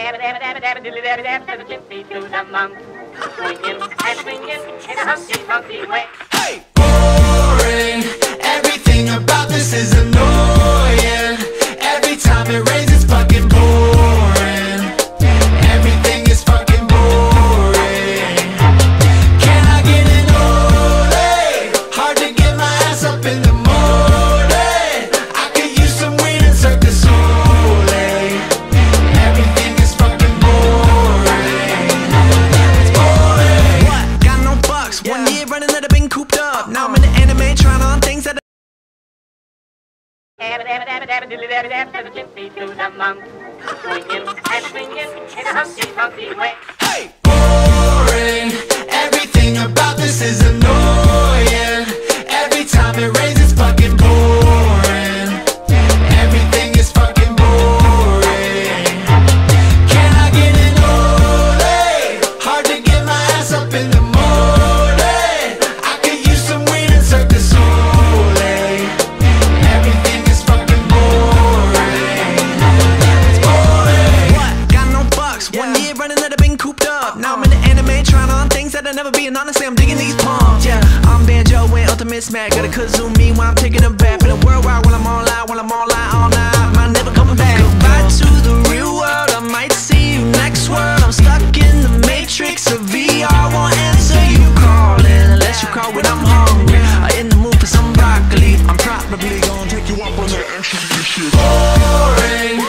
Dabba dabba dabba dabba dilly dabba dabba to the gypsy, the monk. Swinging and swinging in a humpty, humpty way. dabba dilly there, to the jippy to the mum. Swinging and swinging in a humpty, humpty way. Hey! that I've been cooped up. Now I'm in the anime, trying on things that I've never been. Honestly, I'm digging these palms. Yeah, I'm banjo and ultimate smack. Got a kazoo me while I'm taking a bath. In a worldwide when I'm online, when I'm online all night. Mine never coming back. Goodbye to the real world. I might see you next world. I'm stuck in the matrix of VR. Won't answer you calling unless you call when I'm hungry. I'm in the mood for some broccoli. I'm probably gonna take you up on that extra shit. Boring.